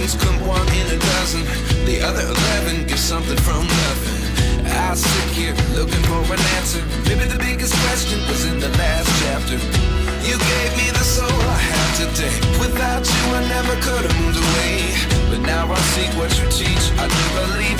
lessons come one in a dozen. The other eleven give something from nothing. Here looking for an answer. Maybe the biggest question was in the last chapter. You gave me the soul I have today. Without you, I never could have moved away. But now I see what you teach. I do believe